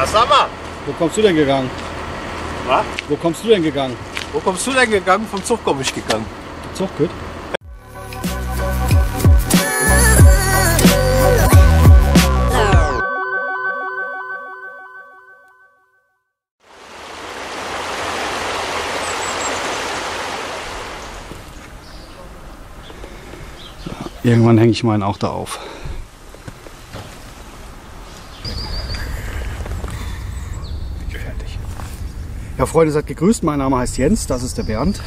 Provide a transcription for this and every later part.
Das sag mal. Wo kommst du denn gegangen? Was? Wo kommst du denn gegangen? Wo kommst du denn gegangen? Vom Zug komme ich gegangen. Zuchtgut? Irgendwann hänge ich meinen auch da auf. Fertig. Ja, Freunde, seid gegrüßt. Mein Name heißt Jens, das ist der Bernd.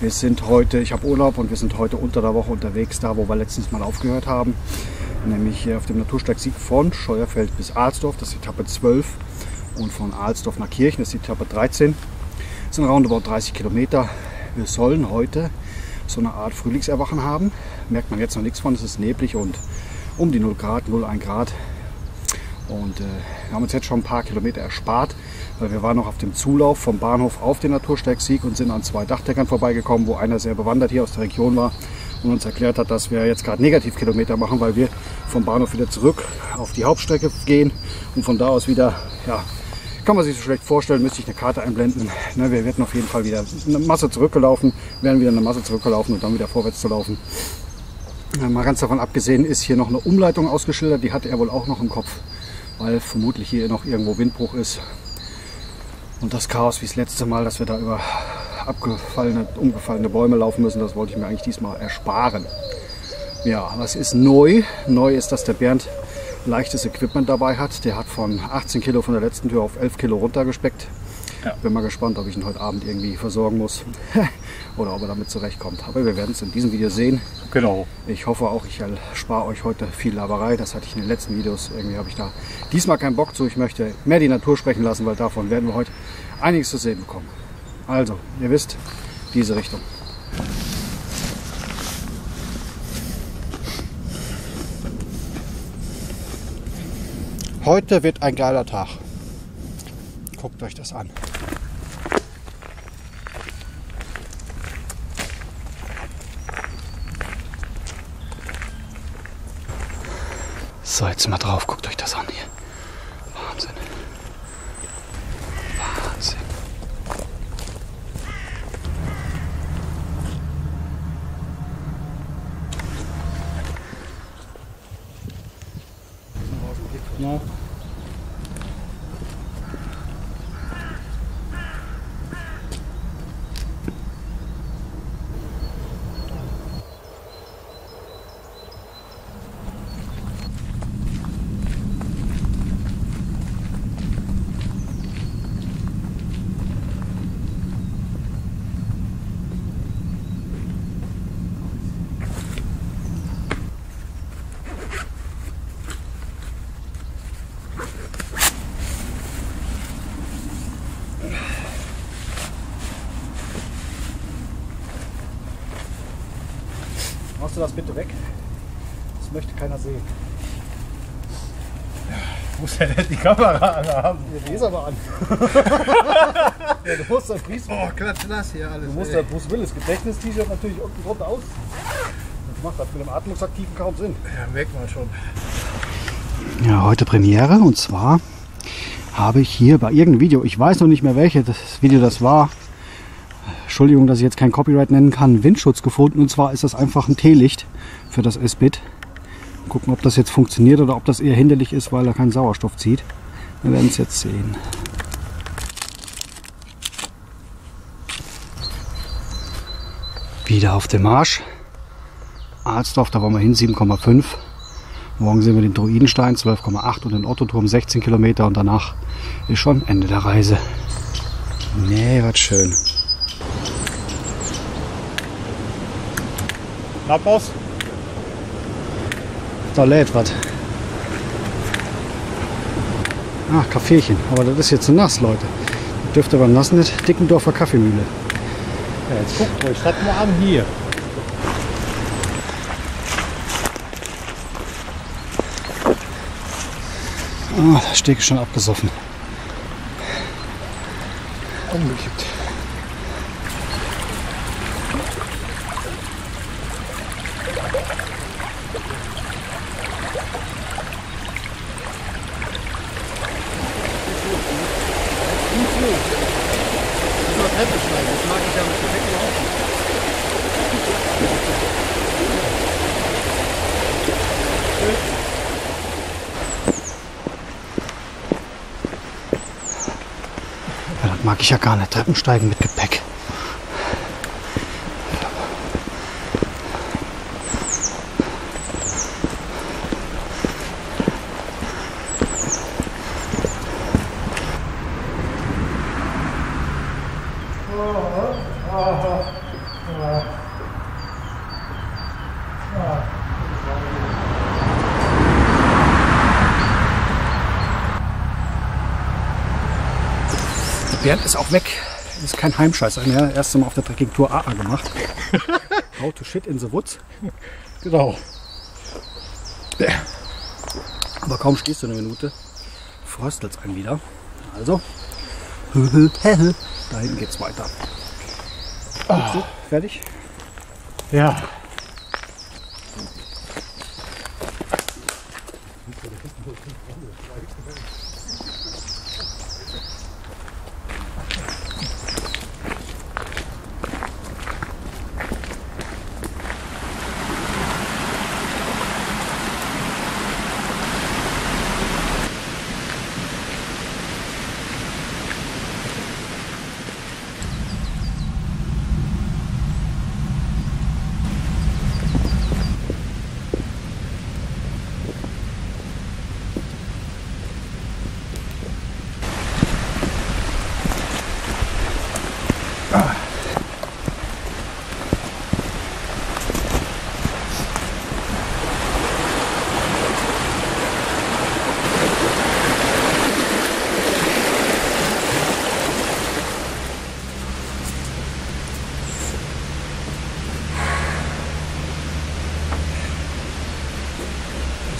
Wir sind heute, ich habe Urlaub und wir sind heute unter der Woche unterwegs, da wo wir letztens mal aufgehört haben. Nämlich hier auf dem Natursteig Sieg von Scheuerfeld bis Alsdorf, das ist Etappe 12. Und von Alsdorf nach Kirchen, das ist Etappe 13. Das sind roundabout 30 Kilometer. Wir sollen heute so eine Art Frühlingserwachen haben. Merkt man jetzt noch nichts von, es ist neblig und um die 0 Grad, 0, 1 Grad. Und äh, wir haben uns jetzt schon ein paar Kilometer erspart, weil wir waren noch auf dem Zulauf vom Bahnhof auf den Natursteig Sieg und sind an zwei Dachdeckern vorbeigekommen, wo einer sehr bewandert hier aus der Region war und uns erklärt hat, dass wir jetzt gerade Negativkilometer machen, weil wir vom Bahnhof wieder zurück auf die Hauptstrecke gehen und von da aus wieder, ja, kann man sich so schlecht vorstellen, müsste ich eine Karte einblenden. Ne, wir werden auf jeden Fall wieder eine Masse zurückgelaufen, werden wieder eine Masse zurückgelaufen und dann wieder vorwärts zu laufen. Ja, Mal ganz davon abgesehen ist hier noch eine Umleitung ausgeschildert, die hatte er wohl auch noch im Kopf, weil vermutlich hier noch irgendwo Windbruch ist. Und das Chaos wie das letzte Mal, dass wir da über abgefallene, umgefallene Bäume laufen müssen, das wollte ich mir eigentlich diesmal ersparen. Ja, was ist neu? Neu ist, dass der Bernd leichtes Equipment dabei hat. Der hat von 18 Kilo von der letzten Tür auf 11 Kilo runtergespeckt. Ja. Bin mal gespannt, ob ich ihn heute Abend irgendwie versorgen muss oder ob er damit zurechtkommt. Aber wir werden es in diesem Video sehen. Genau. Ich hoffe auch, ich erspare euch heute viel Laberei. Das hatte ich in den letzten Videos. Irgendwie habe ich da diesmal keinen Bock zu. Ich möchte mehr die Natur sprechen lassen, weil davon werden wir heute einiges zu sehen bekommen. Also, ihr wisst, diese Richtung. Heute wird ein geiler Tag. Guckt euch das an. So, jetzt mal drauf. Guckt euch das an hier. Das bitte weg? Das möchte keiner sehen. Muss er denn die Kamera anhaben? Ja, die ist aber an. ja, du musst dein Bruce, Oh, Quatsch, das hier alles. du musst dein Bruce Willis Gedächtnis-T-Shirt natürlich unten drunter aus. Das macht das mit dem Atmungsaktiven kaum Sinn. Ja, merkt man schon. Ja, heute Premiere und zwar habe ich hier bei irgendeinem Video, ich weiß noch nicht mehr welches Video das war, Entschuldigung, dass ich jetzt kein Copyright nennen kann, Windschutz gefunden und zwar ist das einfach ein Teelicht für das S-Bit. Gucken, ob das jetzt funktioniert oder ob das eher hinderlich ist, weil er keinen Sauerstoff zieht. Wir werden es jetzt sehen. Wieder auf dem Marsch. Alsdorf, da wollen wir hin, 7,5. Morgen sehen wir den Druidenstein, 12,8 und den Ottoturm, 16 Kilometer und danach ist schon Ende der Reise. Nee, was schön. Klapphaus? Da lädt was. Ah, Kaffeechen. Aber das ist jetzt zu nass, Leute. Das dürfte beim Nassen nicht Dickendorfer Kaffeemühle. Ja, jetzt guckt euch das mal an hier. Ah, der Steg ist schon abgesoffen. Umgekippt. Treppe steigen. Das mag ich ja mit Gepäck überhaupt nicht. Ja, das mag ich ja gar nicht. Treppensteigen mit Gepäck. Bernd ist auch weg. Ist kein Heimscheißer mehr. Erst Mal auf der Trekkingtour AA gemacht. How to shit in the woods. Genau. Aber kaum stehst du eine Minute, fröstelt's einen wieder. Also, da hinten geht's weiter. So, fertig? Ja.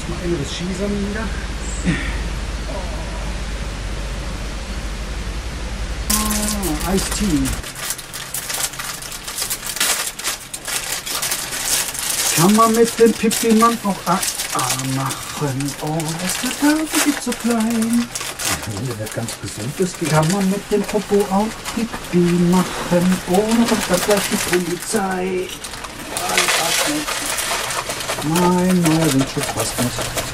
Erstmal Skisammeln wieder. Ah, Ice Tea. Kann man mit dem Pipi-Mann auch AA machen? Oh, ist der Tafel ist so klein. Wenn der ganz gesund ist, geht Kann man mit dem Popo auch Pipi machen? Ohne kommt da gleich die Polizei. Mein neuer Windschutz passt nicht.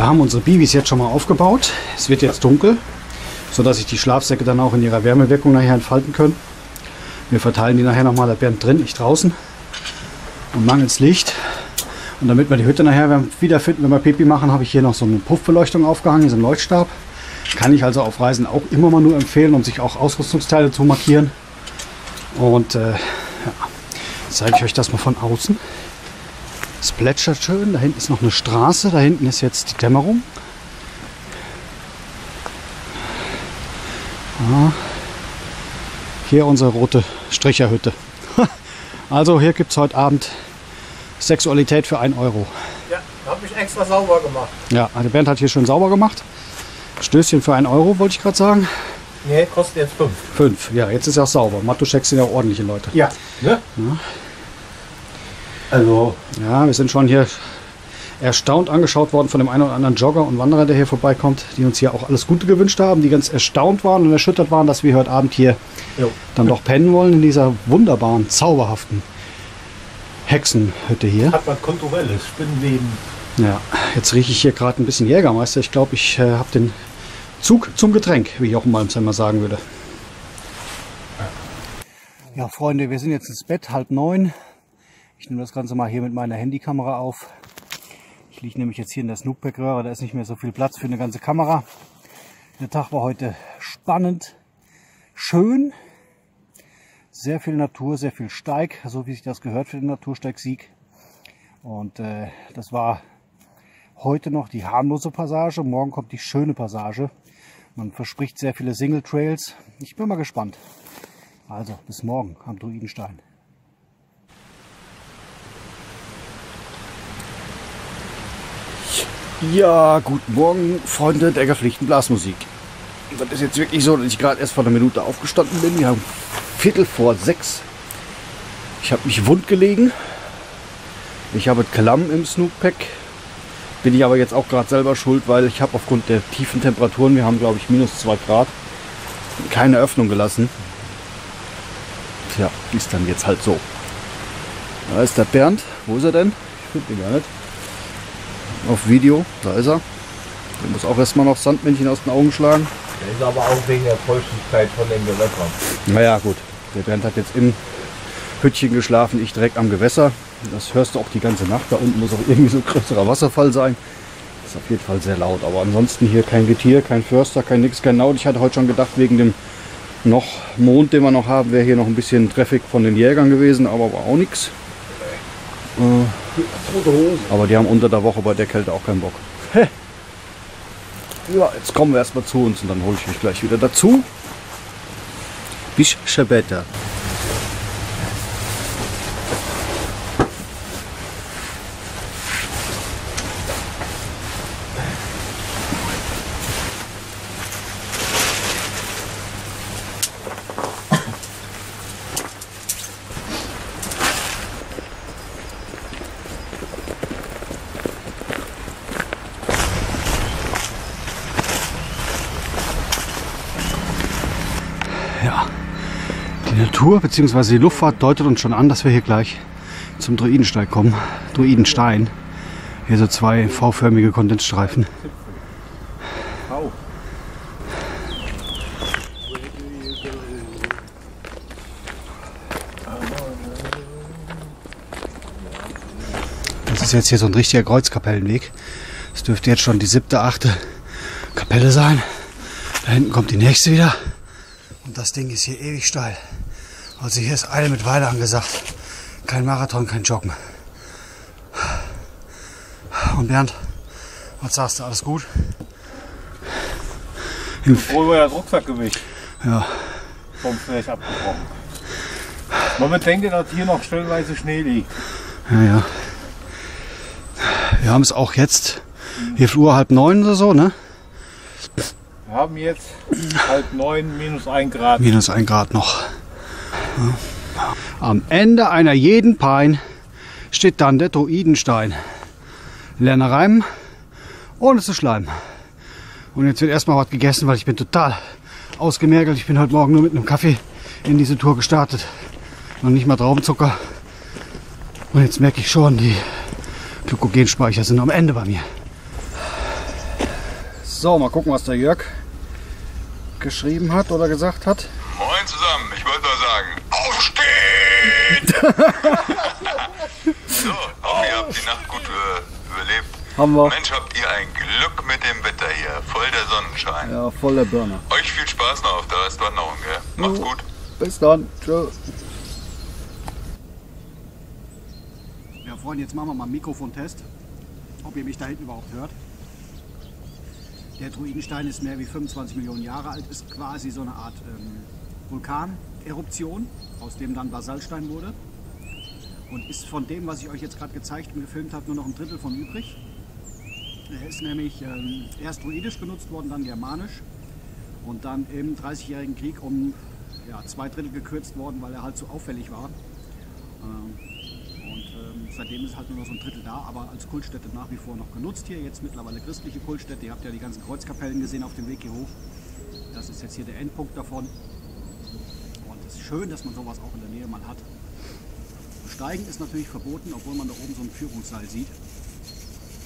Wir haben unsere Bibis jetzt schon mal aufgebaut. Es wird jetzt dunkel, sodass sich die Schlafsäcke dann auch in ihrer Wärmewirkung nachher entfalten können. Wir verteilen die nachher nochmal, der Bernd drin, ich draußen. Und mangels Licht. Und damit wir die Hütte nachher wiederfinden, wenn wir Pipi machen, habe ich hier noch so eine Puffbeleuchtung aufgehangen, so einen Leuchtstab. Kann ich also auf Reisen auch immer mal nur empfehlen, um sich auch Ausrüstungsteile zu markieren. Und äh, ja, zeige ich euch das mal von außen. Es plätschert schön. Da hinten ist noch eine Straße. Da hinten ist jetzt die Dämmerung. Ja. Hier unsere rote Stricherhütte. Also hier gibt es heute Abend Sexualität für 1 Euro. Ja, habe ich extra sauber gemacht. Ja, der Bernd hat hier schön sauber gemacht. Stößchen für 1 Euro, wollte ich gerade sagen. Nee, kostet jetzt 5. 5. Ja, jetzt ist er auch sauber. Mathe-Checks sind ja ordentliche Leute. Ja. Ne? Also, Ja, wir sind schon hier erstaunt angeschaut worden von dem einen oder anderen Jogger und Wanderer, der hier vorbeikommt, die uns hier auch alles Gute gewünscht haben, die ganz erstaunt waren und erschüttert waren, dass wir heute Abend hier jo. dann doch pennen wollen in dieser wunderbaren, zauberhaften Hexenhütte hier. hat was Kulturelles, Spinnenweben. Ja, jetzt rieche ich hier gerade ein bisschen Jägermeister. Ich glaube, ich äh, habe den Zug zum Getränk, wie Jochen Malmsheimer sagen würde. Ja, Freunde, wir sind jetzt ins Bett, halb neun. Ich nehme das Ganze mal hier mit meiner Handykamera auf. Ich liege nämlich jetzt hier in der Snoopback-Röhre, da ist nicht mehr so viel Platz für eine ganze Kamera. Der Tag war heute spannend, schön, sehr viel Natur, sehr viel Steig, so wie sich das gehört für den Natursteig-Sieg. Und äh, das war heute noch die harmlose Passage, morgen kommt die schöne Passage. Man verspricht sehr viele Single Trails. Ich bin mal gespannt. Also bis morgen am Druidenstein. Ja, guten Morgen, Freunde der gepflichten Blasmusik. Das ist jetzt wirklich so, dass ich gerade erst vor einer Minute aufgestanden bin. Wir haben Viertel vor sechs. Ich habe mich wund gelegen. Ich habe Klamm im Snookpack. Bin ich aber jetzt auch gerade selber schuld, weil ich habe aufgrund der tiefen Temperaturen, wir haben glaube ich minus zwei Grad, keine Öffnung gelassen. Tja, ist dann jetzt halt so. Da ist der Bernd. Wo ist er denn? Ich finde ihn gar nicht auf Video. Da ist er. Der muss auch erstmal noch Sandmännchen aus den Augen schlagen. Der ist aber auch wegen der Feuchtigkeit von den Gewässern. Naja, gut. Der Bernd hat jetzt im Hütchen geschlafen, ich direkt am Gewässer. Das hörst du auch die ganze Nacht. Da unten muss auch irgendwie so ein größerer Wasserfall sein. Ist auf jeden Fall sehr laut. Aber ansonsten hier kein Getier, kein Förster, kein nix, kein Naut. Ich hatte heute schon gedacht, wegen dem noch Mond, den wir noch haben, wäre hier noch ein bisschen Traffic von den Jägern gewesen, aber war auch nichts. Aber die haben unter der Woche bei der Kälte auch keinen Bock. Ja, jetzt kommen wir erstmal zu uns und dann hole ich mich gleich wieder dazu. Bis später. Ja, Natur bzw. die Luftfahrt deutet uns schon an, dass wir hier gleich zum Druidenstein kommen. Druidenstein. Hier so zwei V-förmige Kondensstreifen. Das ist jetzt hier so ein richtiger Kreuzkapellenweg. Das dürfte jetzt schon die siebte, achte Kapelle sein. Da hinten kommt die nächste wieder. Und das Ding ist hier ewig steil. Also hier ist Eile mit Weile angesagt. Kein Marathon, kein Joggen. Und Bernd, was sagst du, alles gut? Im Obwohl war das Rucksackgewicht ja, vom Fleisch abgebrochen. Man bedenkt, dass hier noch stellenweise Schnee liegt. ja, ja. Wir haben es auch jetzt, hier ist Uhr halb neun oder so, ne? Wir haben jetzt halb neun minus ein Grad. Minus ein Grad noch. Am Ende einer jeden Pein steht dann der Druidenstein. Lerne reimen, ohne zu schleimen. Und jetzt wird erstmal was gegessen, weil ich bin total ausgemergelt. Ich bin heute Morgen nur mit einem Kaffee in diese Tour gestartet. Noch nicht mal Traubenzucker. Und jetzt merke ich schon, die Glykogenspeicher sind am Ende bei mir. So, mal gucken, was der Jörg geschrieben hat oder gesagt hat. So, hoffe ihr habt die Nacht gut äh, überlebt. Haben wir. Mensch, habt ihr ein Glück mit dem Wetter hier, voll der Sonnenschein. Ja, voll der Burner. Euch viel Spaß noch auf der Restwanderung, gell? Macht's Jo. gut. Bis dann. Tschö. Ja, Freunde, jetzt machen wir mal einen Mikrofontest. Ob ihr mich da hinten überhaupt hört. Der Druidenstein ist mehr wie 25 Millionen Jahre alt, ist quasi so eine Art ähm, Vulkaneruption, aus dem dann Basaltstein wurde. Und ist von dem, was ich euch jetzt gerade gezeigt und gefilmt habe, nur noch ein Drittel von übrig. Er ist nämlich ähm, erst druidisch genutzt worden, dann germanisch und dann im Dreißigjährigen Krieg um ja, zwei Drittel gekürzt worden, weil er halt so auffällig war. Ähm, und ähm, seitdem ist halt nur noch so ein Drittel da, aber als Kultstätte nach wie vor noch genutzt hier. Jetzt mittlerweile christliche Kultstätte. Ihr habt ja die ganzen Kreuzkapellen gesehen auf dem Weg hier hoch. Das ist jetzt hier der Endpunkt davon. Es ist schön, dass man sowas auch in der Nähe mal hat. Steigen ist natürlich verboten, obwohl man da oben so ein Führungsseil sieht.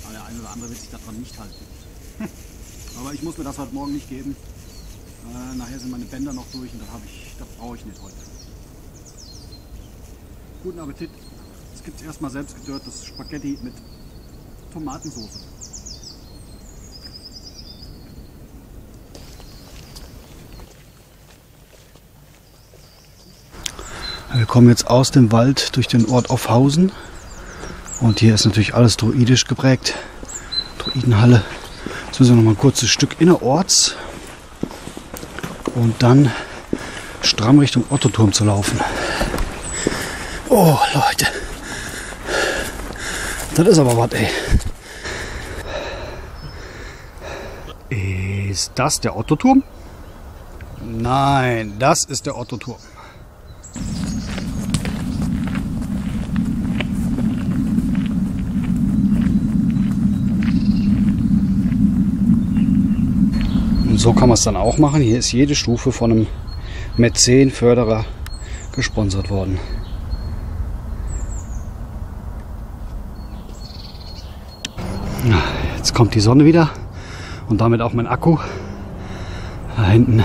Aber der eine oder andere wird sich daran nicht halten. Aber ich muss mir das heute Morgen nicht geben. Äh, nachher sind meine Bänder noch durch und das, ich, das brauche ich nicht heute. Guten Appetit. Jetzt gibt es erstmal selbstgedörrtes Spaghetti mit Tomatensauce. Wir kommen jetzt aus dem Wald durch den Ort Offhausen. Und hier ist natürlich alles druidisch geprägt. Druidenhalle. Jetzt müssen wir noch mal ein kurzes Stück innerorts. Und dann stramm Richtung Ottoturm zu laufen. Oh, Leute. Das ist aber was, ey. Ist das der Ottoturm? Nein, das ist der Ottoturm. So kann man es dann auch machen. Hier ist jede Stufe von einem Mäzen, Förderer gesponsert worden. Jetzt kommt die Sonne wieder und damit auch mein Akku. Da hinten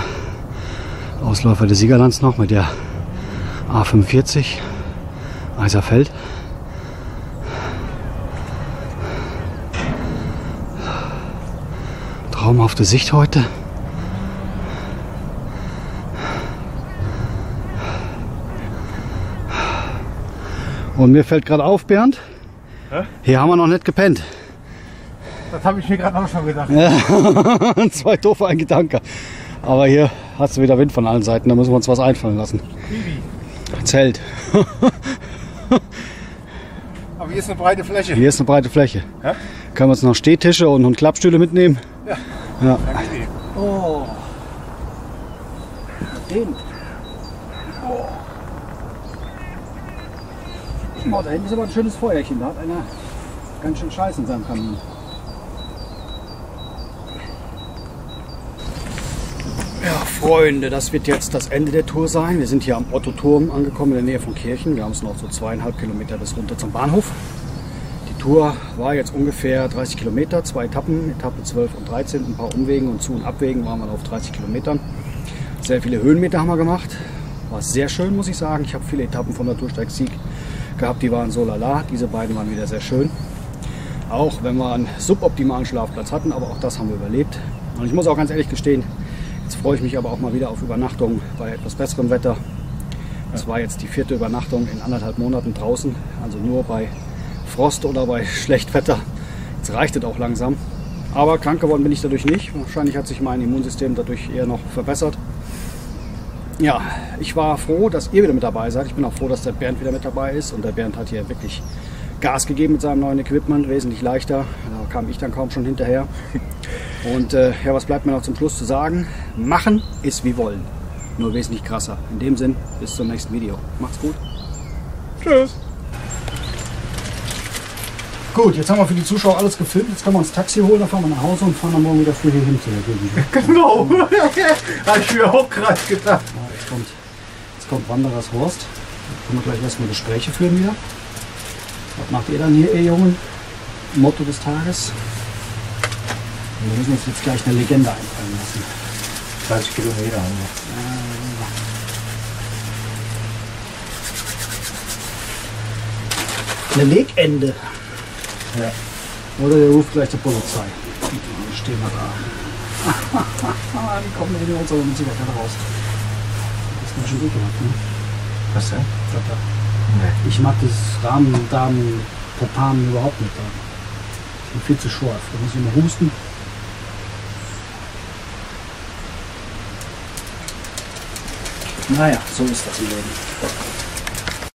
Ausläufer des Siegerlands noch mit der A45 Eiserfeld. Traumhafte Sicht heute. Und mir fällt gerade auf, Bernd, Hä? hier haben wir noch nicht gepennt. Das habe ich mir gerade auch schon gedacht. Zwei doofe ein Gedanke. Aber hier hast du wieder Wind von allen Seiten, da müssen wir uns was einfallen lassen. Bibi. Zelt. Aber hier ist eine breite Fläche. Hier ist eine breite Fläche. Ja? Können wir uns noch Stehtische und, und Klappstühle mitnehmen? Ja. Ja. Danke dir. Oh. Den. Oh, da hinten ist aber ein schönes Feuerchen. Da hat einer ganz schön Scheiß in seinem Kamin. Ja, Freunde, das wird jetzt das Ende der Tour sein. Wir sind hier am Otto-Turm angekommen, in der Nähe von Kirchen. Wir haben es noch so zweieinhalb Kilometer bis runter zum Bahnhof. Die Tour war jetzt ungefähr 30 Kilometer, zwei Etappen, Etappe 12 und 13, ein paar Umwegen und Zu- und Abwegen waren wir auf 30 Kilometern. Sehr viele Höhenmeter haben wir gemacht. War sehr schön, muss ich sagen. Ich habe viele Etappen von Natursteig-Sieg gehabt, die waren so lala. Diese beiden waren wieder sehr schön. Auch wenn wir einen suboptimalen Schlafplatz hatten, aber auch das haben wir überlebt. Und ich muss auch ganz ehrlich gestehen, jetzt freue ich mich aber auch mal wieder auf Übernachtung bei etwas besserem Wetter. Das war jetzt die vierte Übernachtung in anderthalb Monaten draußen, also nur bei Frost oder bei Schlechtwetter. Jetzt reicht es auch langsam. Aber krank geworden bin ich dadurch nicht. Wahrscheinlich hat sich mein Immunsystem dadurch eher noch verbessert. Ja, ich war froh, dass ihr wieder mit dabei seid. Ich bin auch froh, dass der Bernd wieder mit dabei ist. Und der Bernd hat hier wirklich Gas gegeben mit seinem neuen Equipment, wesentlich leichter. Da kam ich dann kaum schon hinterher. Und äh, ja, was bleibt mir noch zum Schluss zu sagen? Machen ist wie wollen, nur wesentlich krasser. In dem Sinn, bis zum nächsten Video. Macht's gut. Tschüss. Gut, jetzt haben wir für die Zuschauer alles gefilmt. Jetzt können wir uns Taxi holen, dann fahren wir nach Hause und fahren dann morgen wieder früh hier hin zu der Gegend. Genau. Habe ich mir auch gerade gedacht. Jetzt, kommt, jetzt kommt Wanderers Horst. Da können wir gleich erstmal Gespräche führen wieder. Was macht ihr dann hier, ihr Jungen? Motto des Tages. Wir müssen uns jetzt gleich eine Legende einfallen lassen. 30 Kilometer haben wir. Eine Legende. Ja. Oder der ruft gleich die Polizei. Dann stehen wir da. Die kommen in uns aber mit Zigarette raus. Schon gut gemacht, ne? Was denn? Nee. Ich mag das Rahmen, Damen, Popanen überhaupt nicht. Da. Ich bin viel zu scharf. Da muss ich immer husten. Naja, so ist das im Leben.